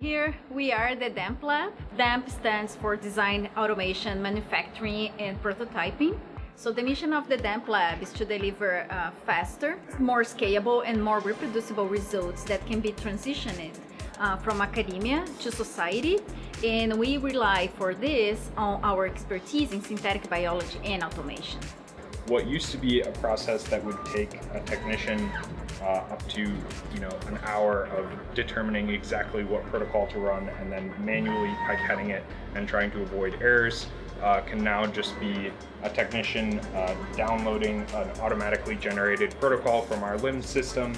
Here we are the DAMP lab. DAMP stands for Design, Automation, Manufacturing and Prototyping. So the mission of the DAMP lab is to deliver uh, faster, more scalable and more reproducible results that can be transitioned uh, from academia to society. And we rely for this on our expertise in synthetic biology and automation. What used to be a process that would take a technician uh, up to you know an hour of determining exactly what protocol to run and then manually pipetting it and trying to avoid errors uh, can now just be a technician uh, downloading an automatically generated protocol from our LIMS system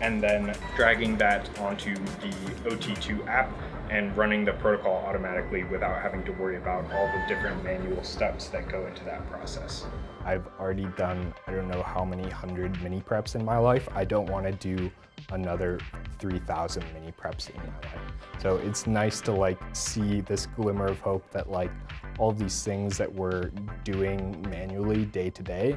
and then dragging that onto the OT2 app and running the protocol automatically without having to worry about all the different manual steps that go into that process. I've already done, I don't know how many hundred mini preps in my life. I don't want to do another 3,000 mini preps in my life. So it's nice to like see this glimmer of hope that like all these things that we're doing manually day to day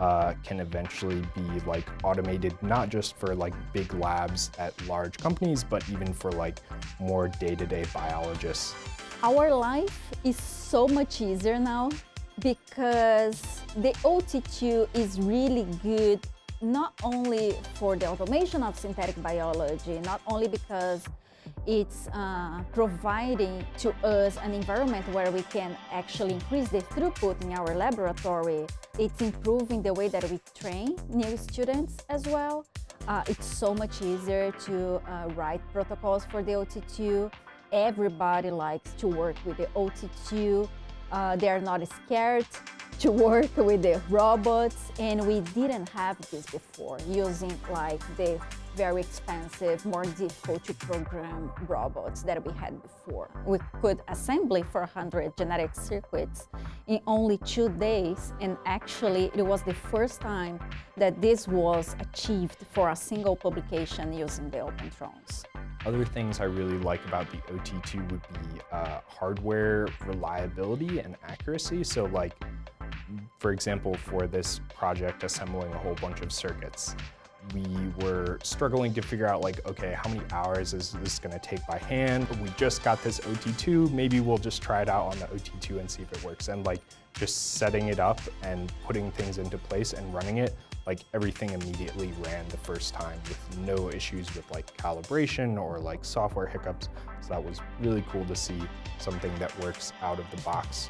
uh, can eventually be like automated, not just for like big labs at large companies, but even for like more day-to-day -day biologists. Our life is so much easier now because the OT2 is really good not only for the automation of synthetic biology, not only because it's uh, providing to us an environment where we can actually increase the throughput in our laboratory. It's improving the way that we train new students as well. Uh, it's so much easier to uh, write protocols for the OT2. Everybody likes to work with the OT2. Uh, they are not scared to work with the robots and we didn't have this before using like the very expensive, more difficult to program robots that we had before. We could assemble 400 genetic circuits in only two days and actually it was the first time that this was achieved for a single publication using the Opentrons. Other things I really like about the OT2 would be uh, hardware reliability and accuracy. So like for example, for this project, assembling a whole bunch of circuits, we were struggling to figure out like, okay, how many hours is this gonna take by hand? We just got this OT2, maybe we'll just try it out on the OT2 and see if it works. And like just setting it up and putting things into place and running it, like everything immediately ran the first time with no issues with like calibration or like software hiccups. So that was really cool to see something that works out of the box